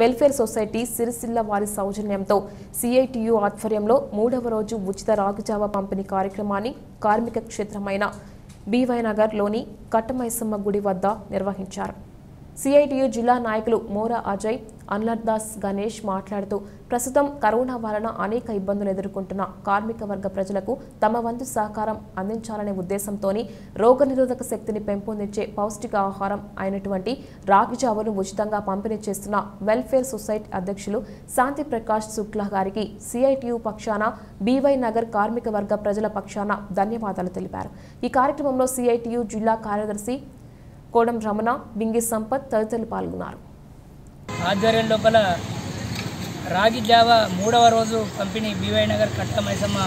Welfare society Sircilla వారి సౌజన్యంతో CITU ఆధ్వర్యంలో మూడవ రోజు ఉచిత రాగుజావ పంపిణీ కార్యక్రమాన్ని కార్మిక క్షేత్రమైన బీవై నగర్లోని కట్టమైసమ్మ గుడి వద్ద నిర్వహించారు. సిఐటియు జిల్లా నాయకులు మోరా అజయ్ అన్లర్దాస్ గణేష్ మాట్లాడుతూ ప్రస్తుతం కరోనా వలన అనేక ఇబ్బందులు ఎదుర్కొంటున్న కార్మిక వర్గ ప్రజలకు తమ వంతు సహకారం అందించాలనే ఉద్దేశంతోని రోగనిరోధక శక్తిని పెంపొందించే పౌష్టిక ఆహారం అయినటువంటి రాగి జావను ఉచితంగా పంపిణీ చేస్తున్న వెల్ఫేర్ సొసైటీ అధ్యక్షులు శాంతి ప్రకాష్ శుక్లా గారికి సిఐటియు పక్షాన బీవై నగర్ కార్మిక వర్గ ప్రజల పక్షాన ధన్యవాదాలు తెలిపారు. ఈ కార్యక్రమంలో సిఐటియు జిల్లా కార్యదర్శి కోడం రమణ బింగి సంపత్ తదితరులు పాల్గొన్నారు. ఆధ్వర్యం లోపల రాగి జావ మూడవ రోజు పంపిణీ బీవై నగర్ కట్ట మైసమ్మ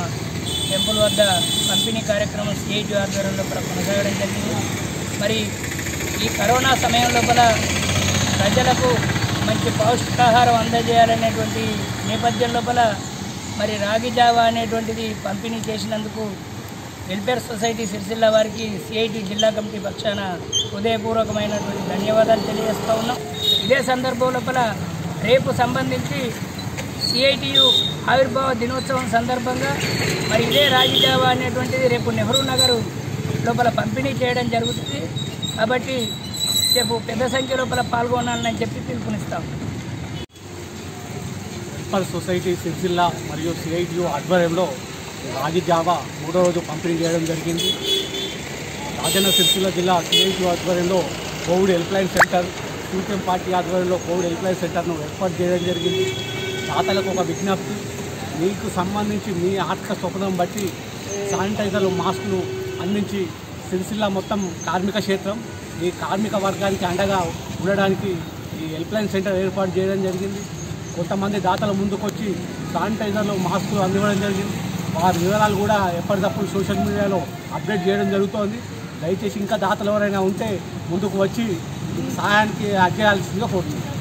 టెంపుల్ వద్ద పంపిణీ కార్యక్రమం స్టేజ్ ఆధ్వర్యం లోపల కొనసాగడం జరిగింది. మరి ఈ కరోనా సమయం లోపల ప్రజలకు మంచి పౌష్టికాహారం అందజేయాలనేటువంటి నేపథ్యం లోపల మరి రాగి జావ అనేటువంటిది పంపిణీ చేసినందుకు వెల్ఫేర్ సొసైటీ సిరిసిల్ల వారికి సిఐటి జిల్లా కమిటీ పక్షాన హృదయపూర్వకమైనటువంటి ధన్యవాదాలు తెలియజేస్తూ ఉన్నాం. ఇదే సందర్భం లోపల రేపు సంబంధించి సిఐటియు ఆవిర్భావ దినోత్సవం సందర్భంగా మరి ఇదే రాగిజావా అనేటువంటిది రేపు నెహ్రూ నగరు లోపల పంపిణీ చేయడం జరుగుతుంది. కాబట్టి రేపు పెద్ద సంఖ్య లోపల పాల్గొనాలని చెప్పి పిలుపునిస్తాం. వెల్ఫేర్ సొసైటీ సిరిసిల్ల మరియు సిఐటియు ఆధ్వర్యంలో రాగి జావా మూడో రోజు పంపిణీ చేయడం జరిగింది. రాజన్న సిరిసిల్ల జిల్లా సిఐటియు ఆధ్వర్యంలో COVID helpline centre CPM party ఆధ్వర్యంలో కోవిడ్ హెల్ప్లైన్ సెంటర్ను ఏర్పాటు చేయడం జరిగింది. దాతలకు ఒక విజ్ఞప్తి మీకు సంబంధించి మీ ఆర్థిక స్వప్నం బట్టి శానిటైజర్లు మాస్కులు అందించి సిరిసిల్ల మొత్తం కార్మిక క్షేత్రం ఈ కార్మిక వర్గానికి అండగా ఉండడానికి ఈ హెల్ప్లైన్ సెంటర్ ఏర్పాటు చేయడం జరిగింది. కొంతమంది దాతల ముందుకొచ్చి శానిటైజర్లు మాస్కులు అందివ్వడం జరిగింది. వారి వివరాలు కూడా ఎప్పటికప్పుడు సోషల్ మీడియాలో అప్డేట్ చేయడం జరుగుతోంది. దయచేసి ఇంకా దాతలు ఎవరైనా ఉంటే ముందుకు వచ్చి సహాయానికి అధ్యయాల్సిందిగా కోరుతున్నాను.